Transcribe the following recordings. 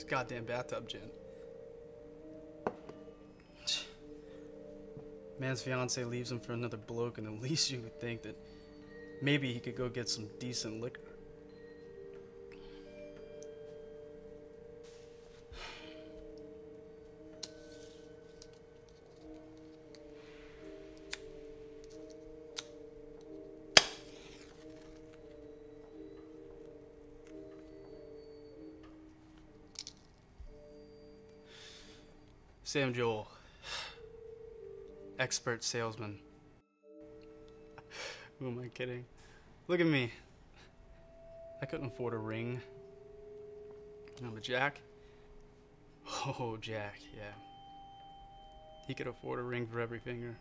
This goddamn bathtub, Jen. Man's fiance leaves him for another bloke, and at least you would think that maybe he could go get some decent liquor. Sam Joel, expert salesman. Who am I kidding? Look at me. I couldn't afford a ring. No, but Jack? Oh, Jack, yeah. He could afford a ring for every finger.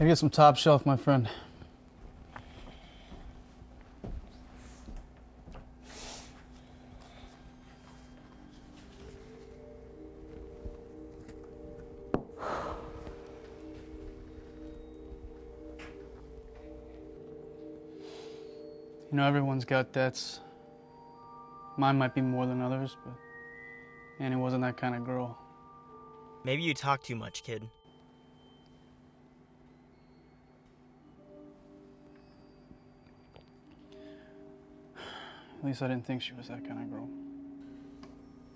Gotta get some top shelf, my friend. You know, everyone's got debts. Mine might be more than others, but Annie wasn't that kind of girl. Maybe you talk too much, kid. At least I didn't think she was that kind of girl.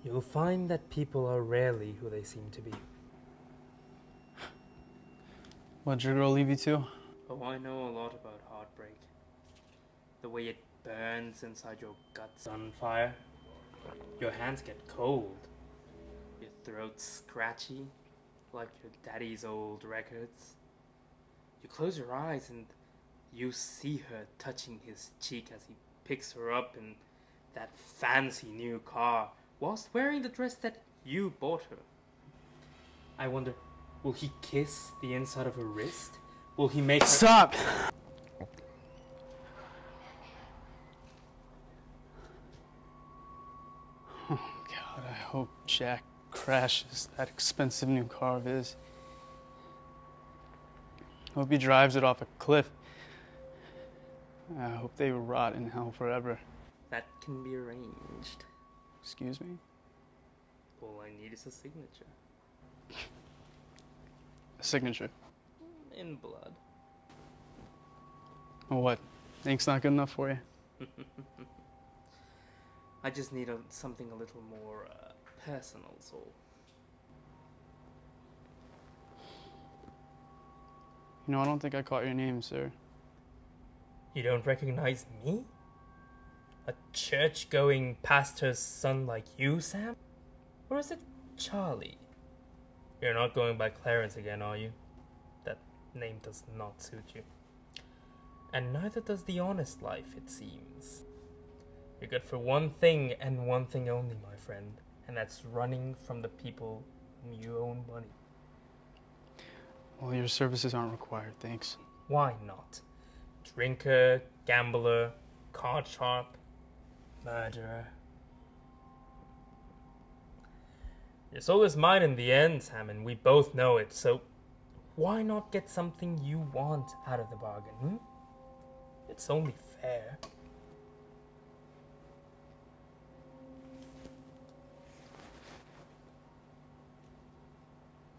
You'll find that people are rarely who they seem to be. What'd your girl leave you to? Oh, I know a lot about heartbreak. The way it burns inside your guts on fire. Your hands get cold. Your throat scratchy, like your daddy's old records. You close your eyes and you see her touching his cheek as he picks her up in that fancy new car whilst wearing the dress that you bought her. I wonder, will he kiss the inside of her wrist? Will he make her- Stop! Oh God, I hope Jack crashes that expensive new car of his. Hope he drives it off a cliff. I hope they rot in hell forever. That can be arranged. Excuse me? All I need is a signature. A signature. In blood. Oh, what? Ink's not good enough for you? I just need a, something a little more uh, personal, so. You know, I don't think I caught your name, sir. You don't recognize me? A church going pastor's son like you, Sam? Or is it Charlie? You're not going by Clarence again, are you? That name does not suit you. And neither does the honest life, it seems. You're good for one thing and one thing only, my friend, and that's running from the people whom you own money. Well, your services aren't required, thanks. Why not? Drinker, gambler, card sharp, murderer. Your soul is mine in the end, Sam, and we both know it, so why not get something you want out of the bargain, hmm? It's only fair.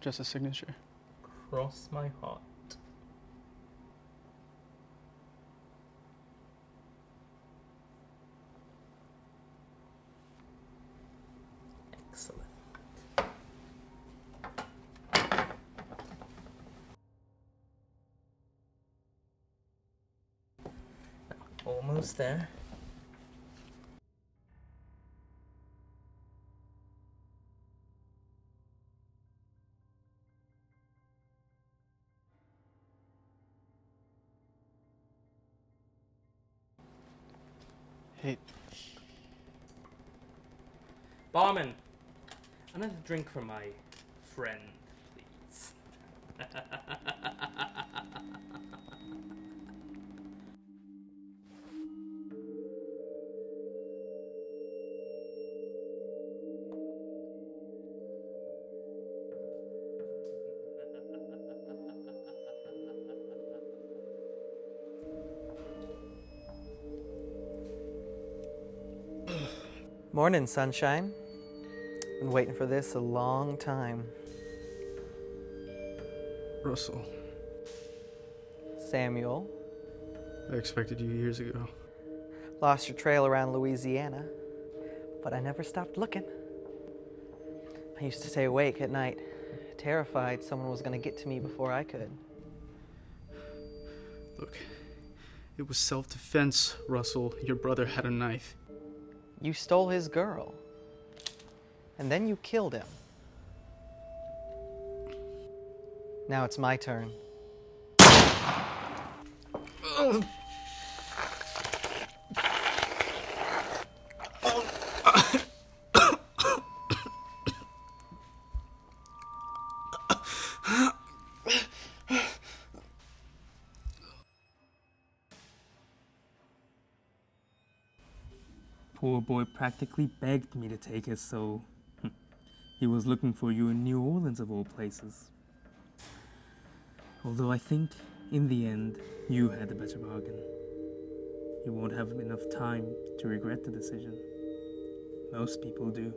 Just a signature. Cross my heart. Almost there. Hey, Barman, another drink for my friend, please. Morning, sunshine. Been waiting for this a long time. Russell, Samuel, I expected you years ago. lost your trail around Louisiana, but I never stopped looking. I used to stay awake at night, terrified someone was going to get to me before I could. Look, it was self defense, Russell. Your brother had a knife. You stole his girl, and then you killed him. Now it's my turn. Oh. Poor boy practically begged me to take his soul. Hmm, he was looking for you in New Orleans, of all places. Although I think, in the end, you had the better bargain. You won't have enough time to regret the decision. Most people do.